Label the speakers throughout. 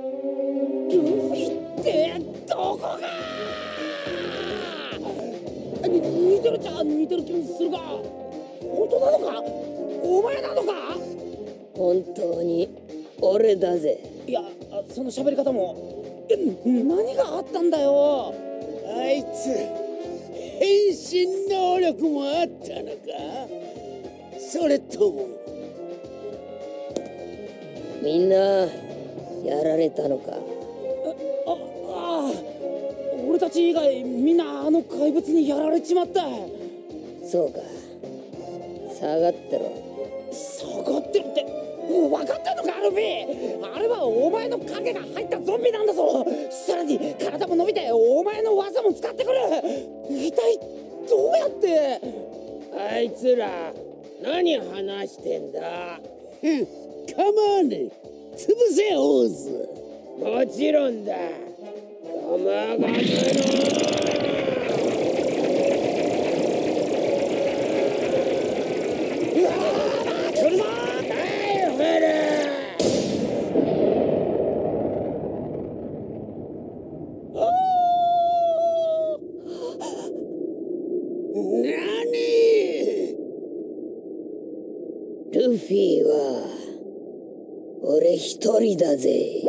Speaker 1: ルフィってどこが？に似てるっちゃ似てる気もするが本当なのか？お前なのか？
Speaker 2: 本当に俺だぜ。
Speaker 1: いやその喋り方も。え何があったんだよ？
Speaker 3: あいつ変身能力もあったのか？それとも。
Speaker 2: みんなやられたのか。
Speaker 1: あああ俺たち以外みんなあの怪物にやられちまった。
Speaker 2: そうか。下がってろ。
Speaker 1: 下がってるって分かってんのかアルビー。あれはお前の影が入ったゾンビなんだぞ。さらに体も伸びてお前の技も使ってくる。一体どうやって？
Speaker 3: あいつら何話してんだ？ふん構わねえ潰せオーズ。もちろんだ。ガマガムの来るぞタイフル
Speaker 2: ルフィは俺一人だぜ。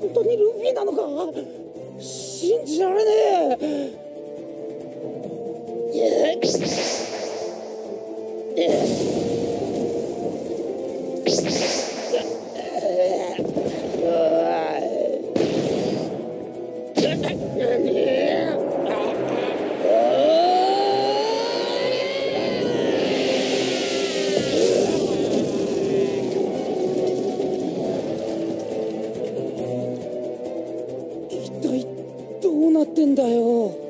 Speaker 1: 本当にルフィなのか信じられねえ。
Speaker 3: てんだよ。